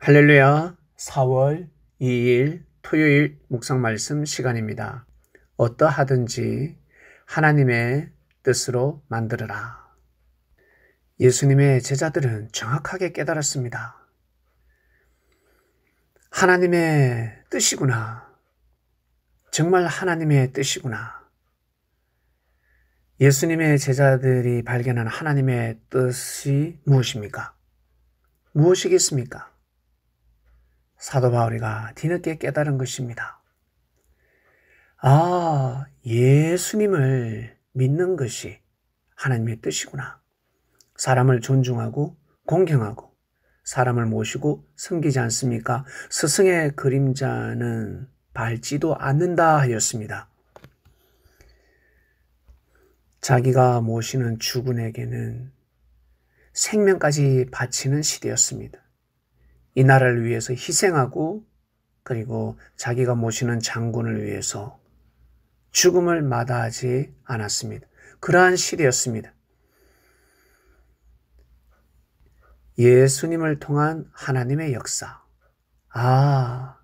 할렐루야 4월 2일 토요일 묵상 말씀 시간입니다. 어떠하든지 하나님의 뜻으로 만들어라. 예수님의 제자들은 정확하게 깨달았습니다. 하나님의 뜻이구나. 정말 하나님의 뜻이구나. 예수님의 제자들이 발견한 하나님의 뜻이 무엇입니까? 무엇이겠습니까? 사도 바울이가 뒤늦게 깨달은 것입니다. 아, 예수님을 믿는 것이 하나님의 뜻이구나. 사람을 존중하고 공경하고 사람을 모시고 섬기지 않습니까? 스승의 그림자는 밟지도 않는다 하였습니다. 자기가 모시는 주군에게는 생명까지 바치는 시대였습니다. 이 나라를 위해서 희생하고 그리고 자기가 모시는 장군을 위해서 죽음을 마다하지 않았습니다. 그러한 시대였습니다. 예수님을 통한 하나님의 역사. 아,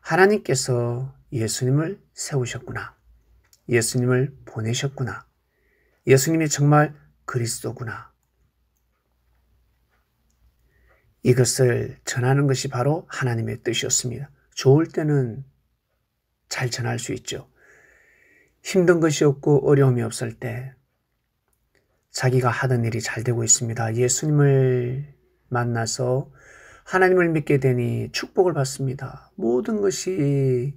하나님께서 예수님을 세우셨구나. 예수님을 보내셨구나. 예수님이 정말 그리스도구나. 이것을 전하는 것이 바로 하나님의 뜻이었습니다. 좋을 때는 잘 전할 수 있죠. 힘든 것이 없고 어려움이 없을 때 자기가 하던 일이 잘 되고 있습니다. 예수님을 만나서 하나님을 믿게 되니 축복을 받습니다. 모든 것이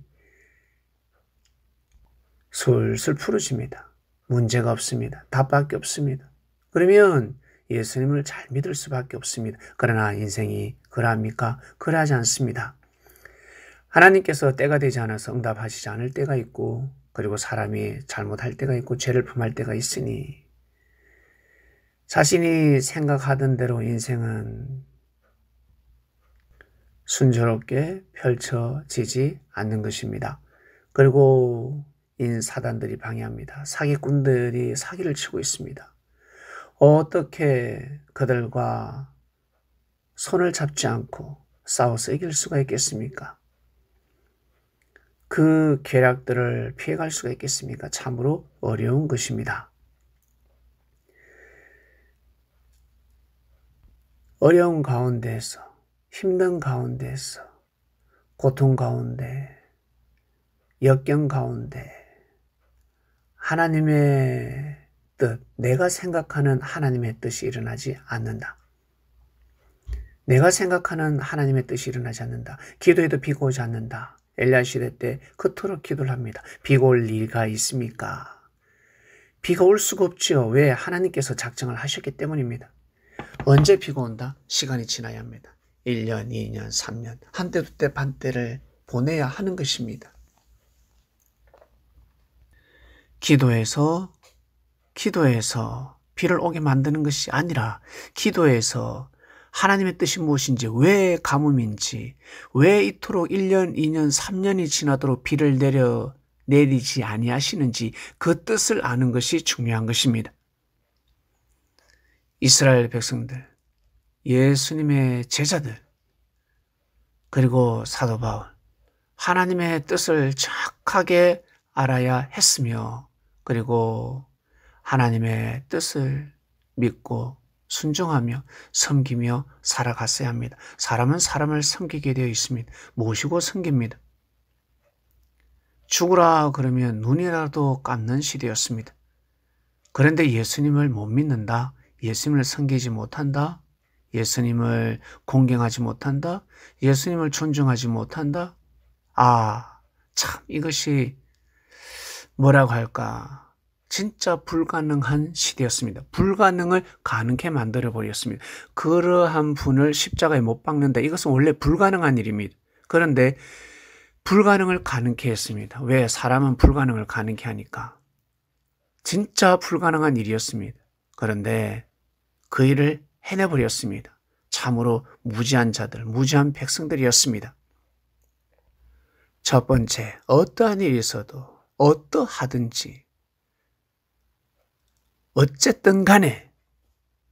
술술 풀어집니다. 문제가 없습니다. 답밖에 없습니다. 그러면 예수님을 잘 믿을 수밖에 없습니다. 그러나 인생이 그러합니까? 그러하지 않습니다. 하나님께서 때가 되지 않아서 응답하시지 않을 때가 있고 그리고 사람이 잘못할 때가 있고 죄를 품할 때가 있으니 자신이 생각하던 대로 인생은 순조롭게 펼쳐지지 않는 것입니다. 그리고 인 사단들이 방해합니다. 사기꾼들이 사기를 치고 있습니다. 어떻게 그들과 손을 잡지 않고 싸워서 이길 수가 있겠습니까? 그 계략들을 피해갈 수가 있겠습니까? 참으로 어려운 것입니다. 어려운 가운데에서, 힘든 가운데에서, 고통 가운데, 역경 가운데, 하나님의 뜻, 내가 생각하는 하나님의 뜻이 일어나지 않는다. 내가 생각하는 하나님의 뜻이 일어나지 않는다. 기도해도 비가 오지 않는다. 엘리야 시대 때 그토록 기도를 합니다. 비가 올 리가 있습니까? 비가 올 수가 없지요. 왜? 하나님께서 작정을 하셨기 때문입니다. 언제 비가 온다? 시간이 지나야 합니다. 1년, 2년, 3년, 한때, 두때, 반때를 보내야 하는 것입니다. 기도해서 기도해서 비를 오게 만드는 것이 아니라 기도해서 하나님의 뜻이 무엇인지, 왜 가뭄인지, 왜 이토록 1년, 2년, 3년이 지나도록 비를 내려 내리지 아니하시는지 그 뜻을 아는 것이 중요한 것입니다. 이스라엘 백성들, 예수님의 제자들, 그리고 사도 바울, 하나님의 뜻을 정확하게 알아야 했으며, 그리고 하나님의 뜻을 믿고 순종하며 섬기며 살아갔어야 합니다. 사람은 사람을 섬기게 되어 있습니다. 모시고 섬깁니다. 죽으라 그러면 눈이라도 감는 시대였습니다. 그런데 예수님을 못 믿는다. 예수님을 섬기지 못한다. 예수님을 공경하지 못한다. 예수님을 존중하지 못한다. 아, 참 이것이 뭐라고 할까? 진짜 불가능한 시대였습니다. 불가능을 가능케 만들어 버렸습니다. 그러한 분을 십자가에 못 박는다. 이것은 원래 불가능한 일입니다. 그런데 불가능을 가능케 했습니다. 왜? 사람은 불가능을 가능케 하니까. 진짜 불가능한 일이었습니다. 그런데 그 일을 해내 버렸습니다. 참으로 무지한 자들, 무지한 백성들이었습니다. 첫 번째, 어떠한 일이 있어도 어떠하든지 어쨌든 간에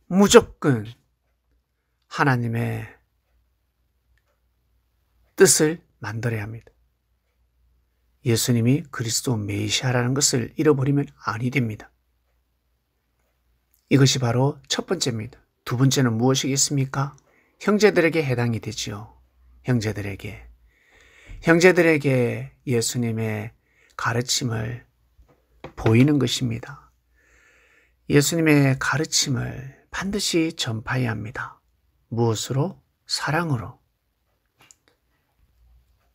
무조건 하나님의 뜻을 만들어야 합니다. 예수님이 그리스도 메시아라는 것을 잃어버리면 아니 됩니다. 이것이 바로 첫 번째입니다. 두 번째는 무엇이겠습니까? 형제들에게 해당이 되지요. 형제들에게. 형제들에게 예수님의 가르침을 보이는 것입니다. 예수님의 가르침을 반드시 전파해야 합니다. 무엇으로? 사랑으로.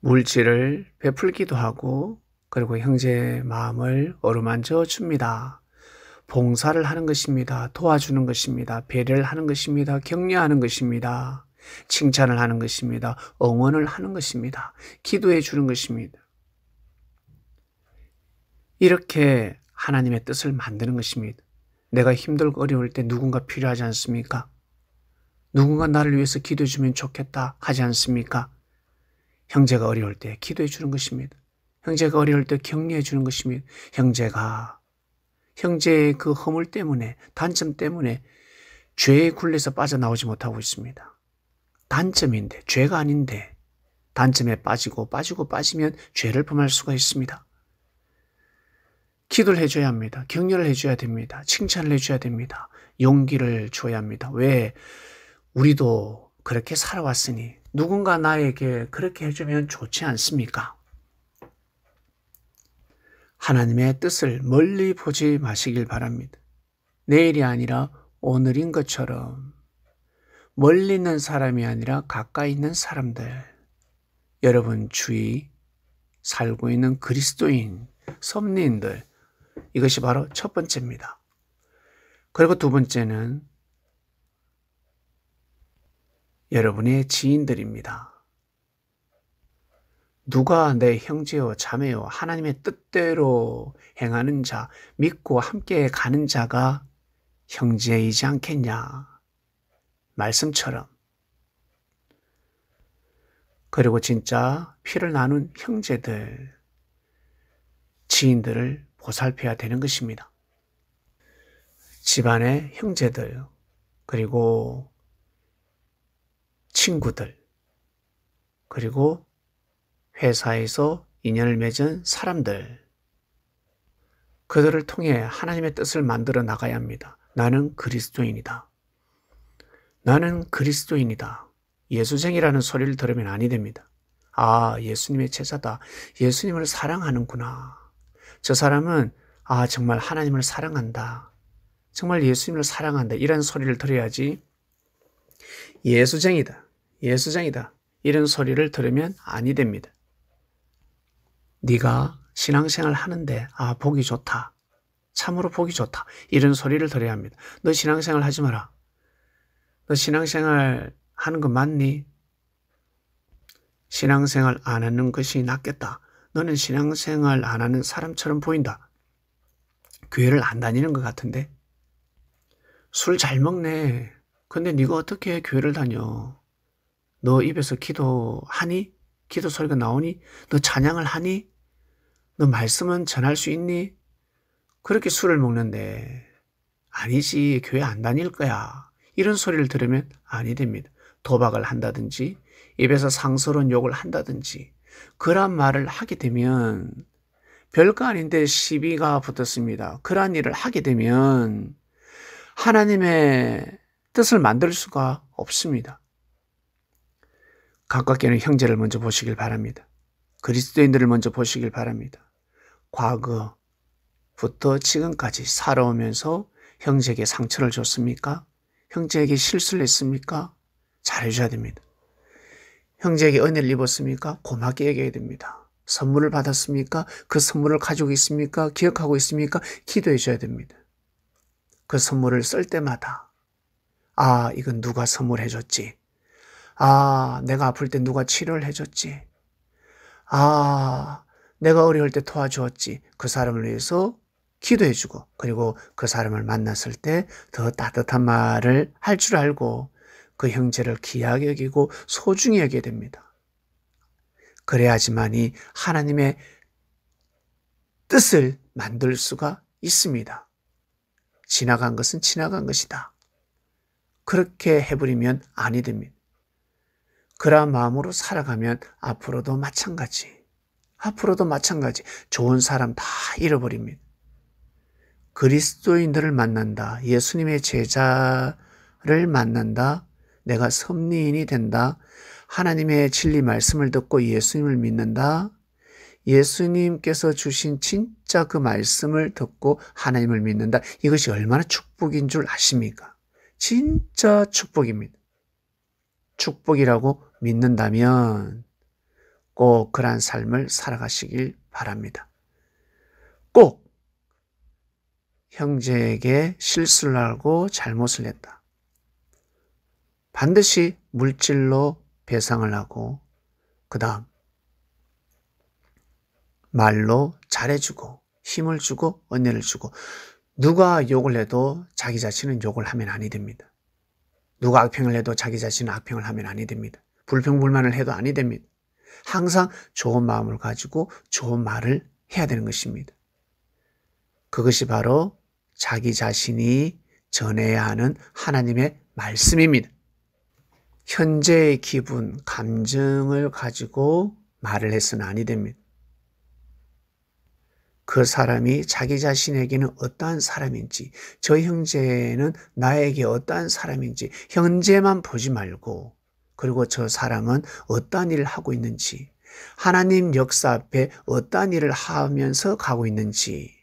물질을 베풀기도 하고 그리고 형제의 마음을 어루만져 줍니다. 봉사를 하는 것입니다. 도와주는 것입니다. 배려를 하는 것입니다. 격려하는 것입니다. 칭찬을 하는 것입니다. 응원을 하는 것입니다. 기도해 주는 것입니다. 이렇게 하나님의 뜻을 만드는 것입니다. 내가 힘들고 어려울 때 누군가 필요하지 않습니까? 누군가 나를 위해서 기도해 주면 좋겠다 하지 않습니까? 형제가 어려울 때 기도해 주는 것입니다. 형제가 어려울 때 격려해 주는 것입니다. 형제가 형제의 그 허물 때문에 단점 때문에 죄의 굴레에서 빠져나오지 못하고 있습니다. 단점인데 죄가 아닌데 단점에 빠지고 빠지고 빠지면 죄를 범할 수가 있습니다. 기도를 해줘야 합니다. 격려를 해줘야 됩니다. 칭찬을 해줘야 됩니다. 용기를 줘야 합니다. 왜? 우리도 그렇게 살아왔으니 누군가 나에게 그렇게 해주면 좋지 않습니까? 하나님의 뜻을 멀리 보지 마시길 바랍니다. 내일이 아니라 오늘인 것처럼 멀리 있는 사람이 아니라 가까이 있는 사람들, 여러분 주위 살고 있는 그리스도인, 섭리인들, 이것이 바로 첫 번째입니다. 그리고 두 번째는 여러분의 지인들입니다. 누가 내 형제요, 자매요, 하나님의 뜻대로 행하는 자, 믿고 함께 가는 자가 형제이지 않겠냐. 말씀처럼. 그리고 진짜 피를 나눈 형제들, 지인들을 보살펴야 되는 것입니다. 집안의 형제들, 그리고 친구들, 그리고 회사에서 인연을 맺은 사람들, 그들을 통해 하나님의 뜻을 만들어 나가야 합니다. 나는 그리스도인이다. 나는 그리스도인이다. 예수쟁이라는 소리를 들으면 아니 됩니다. 아, 예수님의 제자다. 예수님을 사랑하는구나. 저 사람은 아, 정말 하나님을 사랑한다. 정말 예수님을 사랑한다. 이런 소리를 들어야지 예수쟁이다. 예수쟁이다. 이런 소리를 들으면 아니 됩니다. 네가 신앙생활 하는데 아 보기 좋다. 참으로 보기 좋다. 이런 소리를 들어야 합니다. 너 신앙생활 하지 마라. 너 신앙생활 하는 거 맞니? 신앙생활 안 하는 것이 낫겠다. 너는 신앙생활 안 하는 사람처럼 보인다. 교회를 안 다니는 것 같은데? 술 잘 먹네. 근데 네가 어떻게 교회를 다녀? 너 입에서 기도하니? 기도 소리가 나오니? 너 찬양을 하니? 너 말씀은 전할 수 있니? 그렇게 술을 먹는데 아니지 교회 안 다닐 거야. 이런 소리를 들으면 아니 됩니다. 도박을 한다든지 입에서 상스러운 욕을 한다든지 그런 말을 하게 되면 별거 아닌데 시비가 붙었습니다. 그러한 일을 하게 되면 하나님의 뜻을 만들 수가 없습니다. 가깝게는 형제를 먼저 보시길 바랍니다. 그리스도인들을 먼저 보시길 바랍니다. 과거부터 지금까지 살아오면서 형제에게 상처를 줬습니까? 형제에게 실수를 했습니까? 잘해줘야 됩니다. 형제에게 은혜를 입었습니까? 고맙게 얘기해야 됩니다. 선물을 받았습니까? 그 선물을 가지고 있습니까? 기억하고 있습니까? 기도해 줘야 됩니다. 그 선물을 쓸 때마다 아, 이건 누가 선물해 줬지? 아, 내가 아플 때 누가 치료를 해 줬지? 아, 내가 어려울 때 도와주었지. 그 사람을 위해서 기도해 주고 그리고 그 사람을 만났을 때 더 따뜻한 말을 할 줄 알고 그 형제를 귀하게 여기고 소중히 여기게 됩니다. 그래야지만이 하나님의 뜻을 만들 수가 있습니다. 지나간 것은 지나간 것이다. 그렇게 해버리면 아니 됩니다. 그러한 마음으로 살아가면 앞으로도 마찬가지. 앞으로도 마찬가지. 좋은 사람 다 잃어버립니다. 그리스도인들을 만난다. 예수님의 제자를 만난다. 내가 섭리인이 된다. 하나님의 진리 말씀을 듣고 예수님을 믿는다. 예수님께서 주신 진짜 그 말씀을 듣고 하나님을 믿는다. 이것이 얼마나 축복인 줄 아십니까? 진짜 축복입니다. 축복이라고 믿는다면 꼭 그러한 삶을 살아가시길 바랍니다. 꼭 형제에게 실수를 하고 잘못을 했다. 반드시 물질로 배상을 하고 그 다음 말로 잘해주고 힘을 주고 은혜를 주고 누가 욕을 해도 자기 자신은 욕을 하면 아니 됩니다. 누가 악평을 해도 자기 자신은 악평을 하면 아니 됩니다. 불평불만을 해도 아니 됩니다. 항상 좋은 마음을 가지고 좋은 말을 해야 되는 것입니다. 그것이 바로 자기 자신이 전해야 하는 하나님의 말씀입니다. 현재의 기분, 감정을 가지고 말을 해서는 아니 됩니다. 그 사람이 자기 자신에게는 어떠한 사람인지, 저 형제는 나에게 어떠한 사람인지, 현재만 보지 말고, 그리고 저 사람은 어떠한 일을 하고 있는지, 하나님 역사 앞에 어떠한 일을 하면서 가고 있는지,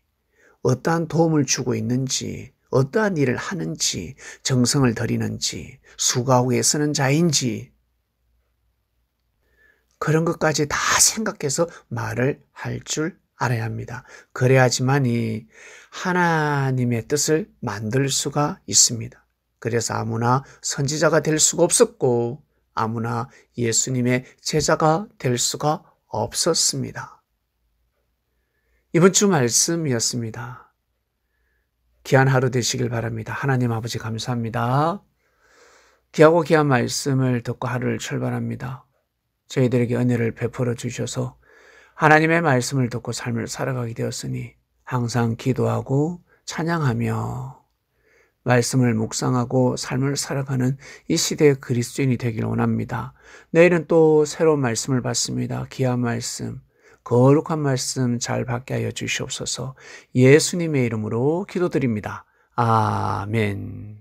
어떠한 도움을 주고 있는지, 어떠한 일을 하는지, 정성을 들이는지, 수고하고 애쓰는 자인지, 그런 것까지 다 생각해서 말을 할 줄 알아야 합니다. 그래야지만이 하나님의 뜻을 만들 수가 있습니다. 그래서 아무나 선지자가 될 수가 없었고, 아무나 예수님의 제자가 될 수가 없었습니다. 이번 주 말씀이었습니다. 귀한 하루 되시길 바랍니다. 하나님 아버지 감사합니다. 귀하고 귀한 말씀을 듣고 하루를 출발합니다. 저희들에게 은혜를 베풀어 주셔서 하나님의 말씀을 듣고 삶을 살아가게 되었으니 항상 기도하고 찬양하며 말씀을 묵상하고 삶을 살아가는 이 시대의 그리스도인이 되길 원합니다. 내일은 또 새로운 말씀을 받습니다. 귀한 말씀, 거룩한 말씀 잘 받게 하여 주시옵소서 예수님의 이름으로 기도드립니다. 아멘.